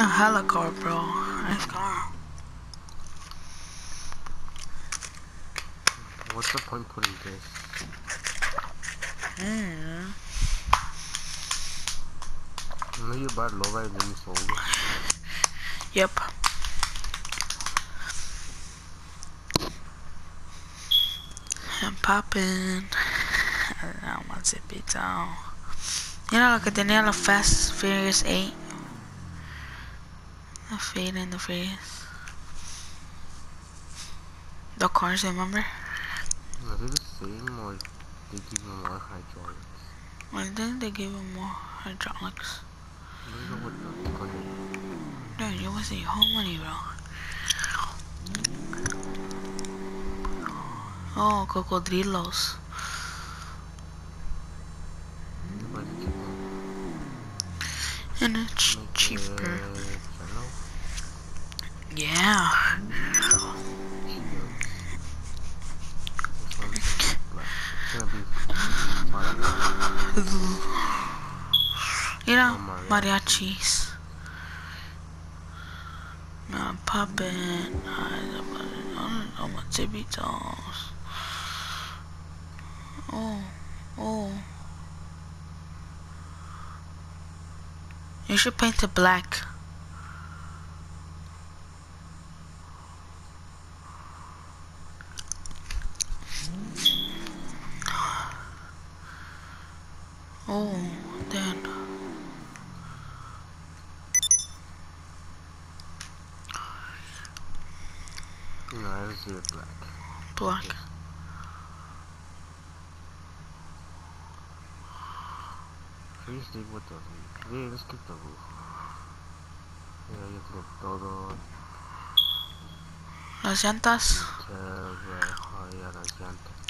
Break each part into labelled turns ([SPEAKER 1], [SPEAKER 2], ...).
[SPEAKER 1] A car, bro. Nice car.
[SPEAKER 2] What's the point putting this?
[SPEAKER 1] Mm.
[SPEAKER 2] You know you bought Lova and then you sold it.
[SPEAKER 1] Yep. I'm popping. I don't want to it down. You know que tenía la Fast Furious 8. The Fate and the face. The cars, remember?
[SPEAKER 2] Are they the same or they give you more hydraulics?
[SPEAKER 1] I think they gave him more hydraulics.
[SPEAKER 2] Look at what the fucking
[SPEAKER 1] Dude, you wasn't home money, bro. Oh, cocodrilos.
[SPEAKER 2] Why did you
[SPEAKER 1] And it's cheaper.
[SPEAKER 2] it yellow?
[SPEAKER 1] Yeah.
[SPEAKER 2] Cheetos. This one's black. It's gonna be black.
[SPEAKER 1] You know, mariachis. I'm popping. I'm a tippy toes. Oh, oh. You should paint it black. Oh, then.
[SPEAKER 2] No, I just do it black.
[SPEAKER 1] Black.
[SPEAKER 2] Please dig with the roof. Yeah, let's keep the roof. Yeah, you can get todo.
[SPEAKER 1] Las llantas.
[SPEAKER 2] Yeah, oh, las llantas.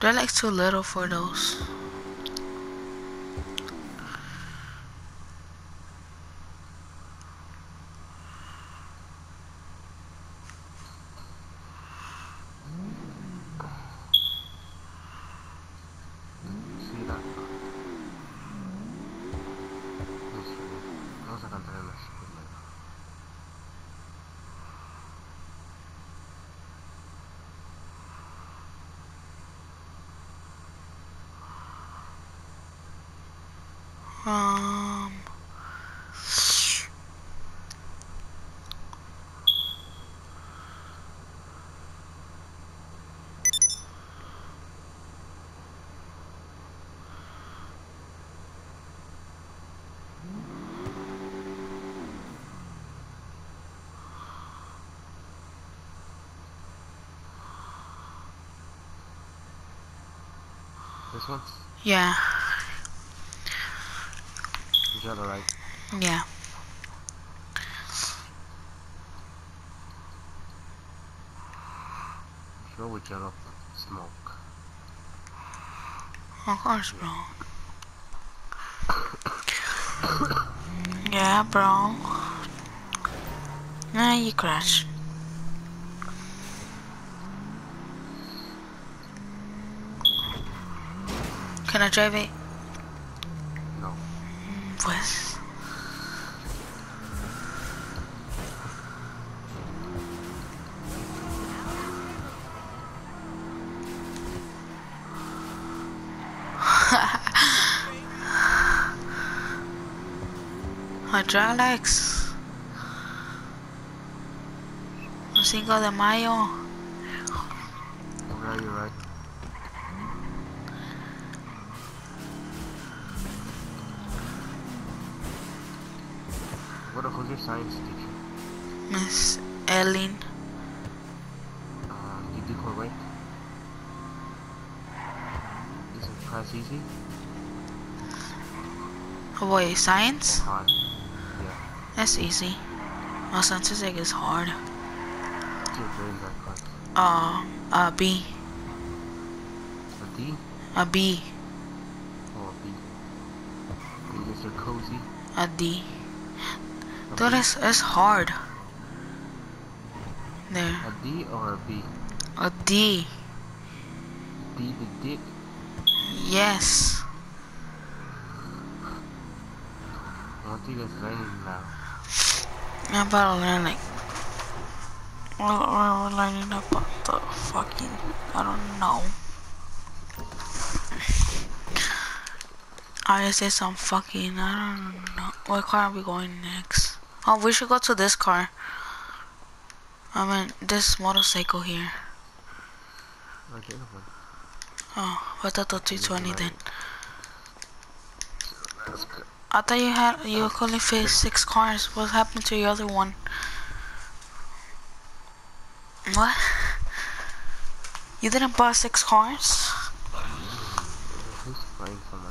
[SPEAKER 1] They're like too little for those. Um.
[SPEAKER 2] This one?
[SPEAKER 1] Yeah.
[SPEAKER 2] You got it right.
[SPEAKER 1] Yeah.
[SPEAKER 2] Sure we get up smoke.
[SPEAKER 1] Of course, bro. yeah, bro. Nah, you crash. Can I drive it? pues. Hydralex. 5 de mayo.
[SPEAKER 2] What who's your science teacher?
[SPEAKER 1] Miss Ellen.
[SPEAKER 2] Um, you do her right? Isn't class easy?
[SPEAKER 1] Oh boy, science?
[SPEAKER 2] Hard. Yeah.
[SPEAKER 1] That's easy. My scientific is hard.
[SPEAKER 2] What's your grade in that class?
[SPEAKER 1] Uh, a B.
[SPEAKER 2] A D
[SPEAKER 1] A B.
[SPEAKER 2] or a B? Is your cozy.
[SPEAKER 1] A D. Dude,
[SPEAKER 2] B?
[SPEAKER 1] it's, it's hard. There.
[SPEAKER 2] A D or a B?
[SPEAKER 1] A D.
[SPEAKER 2] D the dick.
[SPEAKER 1] Yes.
[SPEAKER 2] I think it's raining now.
[SPEAKER 1] I'm about to learn like we're, we're learning about the fucking I don't know. I just say some fucking I don't know. What car are we going next? Oh, we should go to this car. I mean this motorcycle here.
[SPEAKER 2] I get one.
[SPEAKER 1] Oh, what the 320 then? I thought you had you could only fit six cars. What happened to your other one? What? You didn't buy six cars?
[SPEAKER 2] Who's for my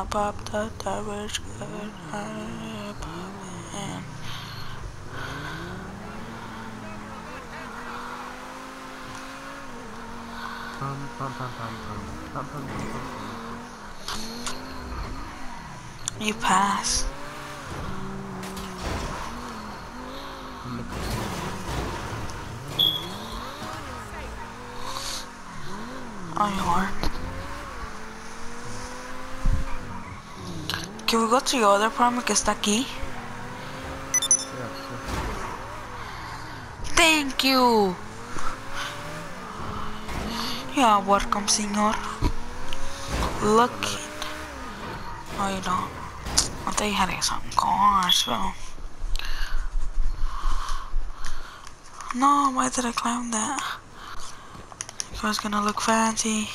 [SPEAKER 1] above the diverse good
[SPEAKER 2] high above and.
[SPEAKER 1] You pass. Oh, you are. Can we go to your other apartment que está aquí? Thank you. Yeah, welcome, senor. Look. Oh, you don't. I thought you had to get some cars, bro. No, why did I climb that? It was gonna look fancy.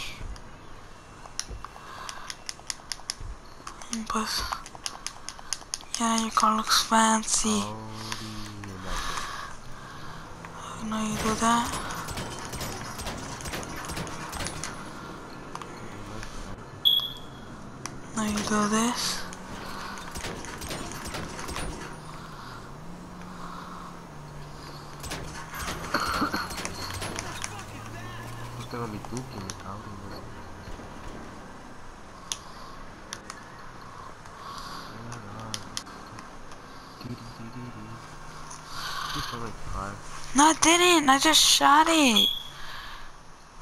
[SPEAKER 1] But yeah, your car looks fancy.
[SPEAKER 2] And
[SPEAKER 1] No, you do that. No, you do this.
[SPEAKER 2] No tengo mi tuki, me cabrón. no sé. You feel like five.
[SPEAKER 1] No, I didn't. I just shot it.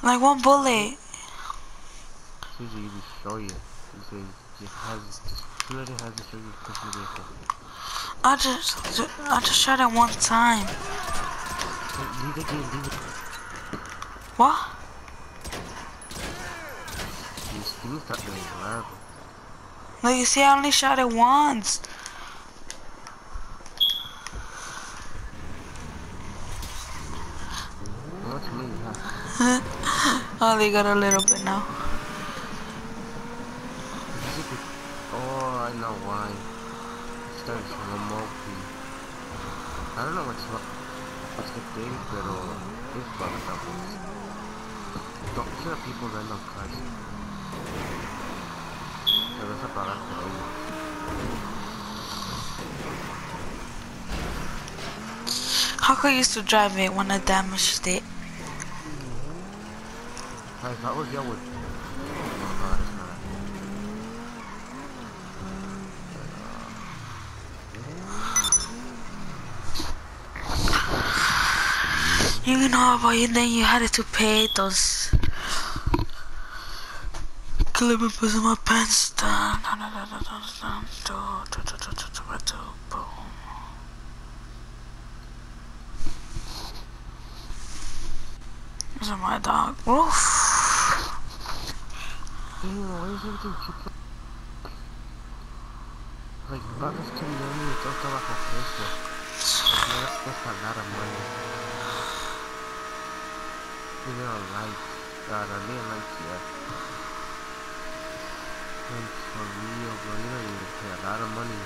[SPEAKER 1] Like one bullet.
[SPEAKER 2] Suzy, you show you. He says, just has, just literally has to show you pushing the vehicle.
[SPEAKER 1] I just, I just shot it one time.
[SPEAKER 2] Leave the game, leave it.
[SPEAKER 1] What?
[SPEAKER 2] Things that they love.
[SPEAKER 1] Like you see, I only shot it once.
[SPEAKER 2] What's me, huh?
[SPEAKER 1] Oh, I only got a little bit now.
[SPEAKER 2] Is it the- Oh, I know why. It starts from a multi. I don't know what's. What's the thing, pero it's bug doubles. Don't kill people random cars. Te vas a pagar por ello.
[SPEAKER 1] How could I used to drive it when I damaged it?
[SPEAKER 2] that was yellow
[SPEAKER 1] You know, but you, then you had to pay those clippers in my pants down. Those my dog.
[SPEAKER 2] Damn, why is everything keep like Battles Community está bajo precio. No a lot of money. Give it a like. God, I need a like here. Like for real, bro, you don't pay a lot of money.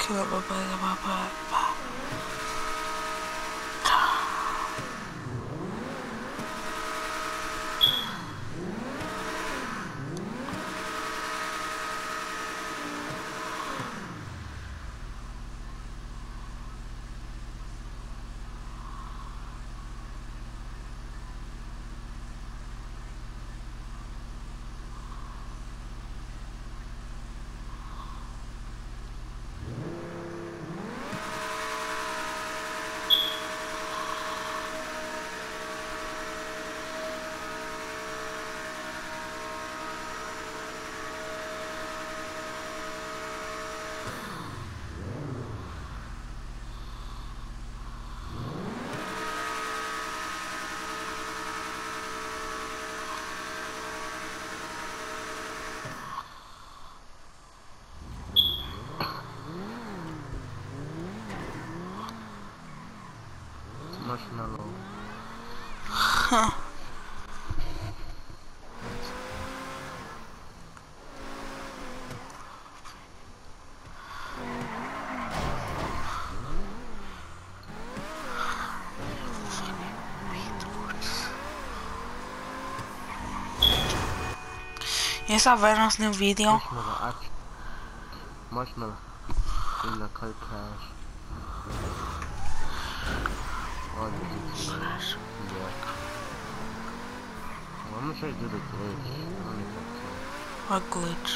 [SPEAKER 1] Kill my bye my bye. You saw Venom's new video?
[SPEAKER 2] Oh. I'm gonna try to do the glitch. I don't think I can.
[SPEAKER 1] What glitch?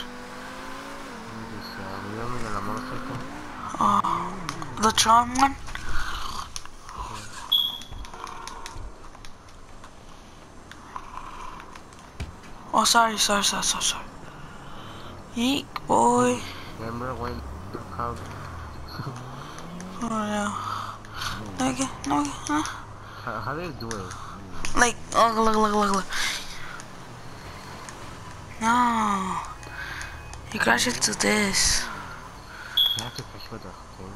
[SPEAKER 2] Let me just, uh, remember the?
[SPEAKER 1] Oh, charm one? Oh, sorry, sorry, sorry, sorry, sorry. Eek, boy.
[SPEAKER 2] Remember when the crowd?
[SPEAKER 1] Oh, yeah. No, okay, no, huh?
[SPEAKER 2] How, how do you do it?
[SPEAKER 1] Like, oh, look, look, look, look. No. You crash into this.
[SPEAKER 2] You have to push with the thing.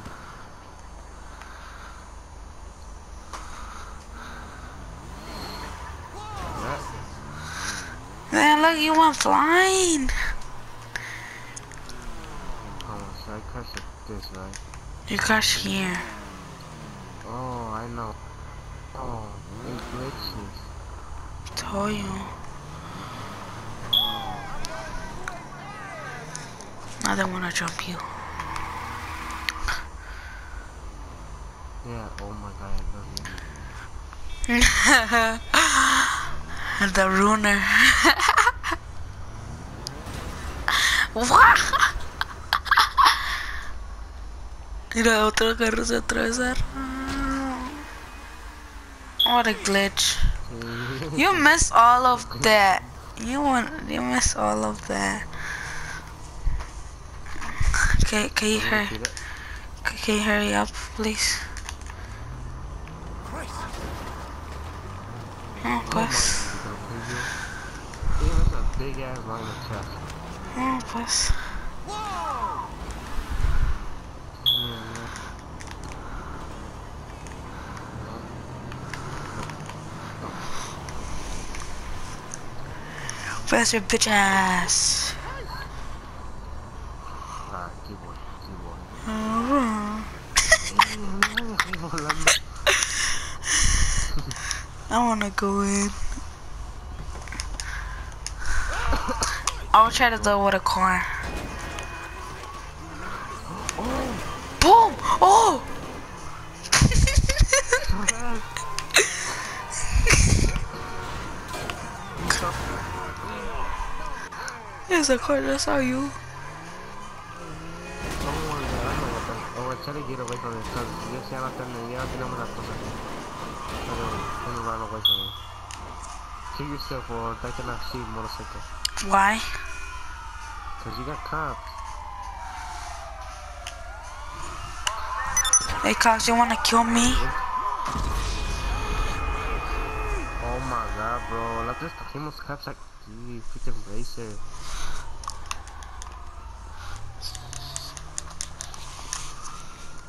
[SPEAKER 2] Yeah.
[SPEAKER 1] Man, look, you went flying.
[SPEAKER 2] Oh, so I crashed at this, right?
[SPEAKER 1] You crashed here.
[SPEAKER 2] Oh, I know. Oh, it glitches.
[SPEAKER 1] Told you. I don't wanna jump you.
[SPEAKER 2] Yeah, oh my god, I love you.
[SPEAKER 1] the ruiner. what? Mira, otro carro se atravesaron. Oh, what a glitch. You missed all of that. You want you missed all of that. Okay, can you hurry? Can you hurry up, please? Oh,
[SPEAKER 2] Oh my
[SPEAKER 1] pues.
[SPEAKER 2] god, you gonna kill you? Yeah, that's a big ass line of chest.
[SPEAKER 1] Pues.
[SPEAKER 2] Yeah, yeah.
[SPEAKER 1] Where's your bitch ass?
[SPEAKER 2] Alright, keyboard, keyboard.
[SPEAKER 1] I
[SPEAKER 2] Volando.
[SPEAKER 1] Wanna go in. I'll try to do it with a car. Boom! Oh! There's a car just saw you.
[SPEAKER 2] Don't worry, I know what the... Oh, try to get away from it, because yo sé va a tener, ya tenemos las cosas. Pero, don't run away from it. Kill yourself or take an see motorcycle.
[SPEAKER 1] Why?
[SPEAKER 2] Because you got cops.
[SPEAKER 1] Hey, cops, you wanna kill me?
[SPEAKER 2] Oh my god, bro. Otra vez cogimos cops aquí, freaking racer.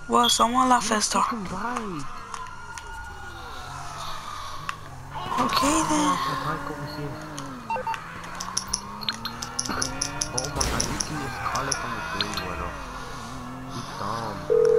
[SPEAKER 1] Well, someone left us though.
[SPEAKER 2] Fucking bike.
[SPEAKER 1] Okay then.
[SPEAKER 2] Oh my god, you can just call it from the. You dumb.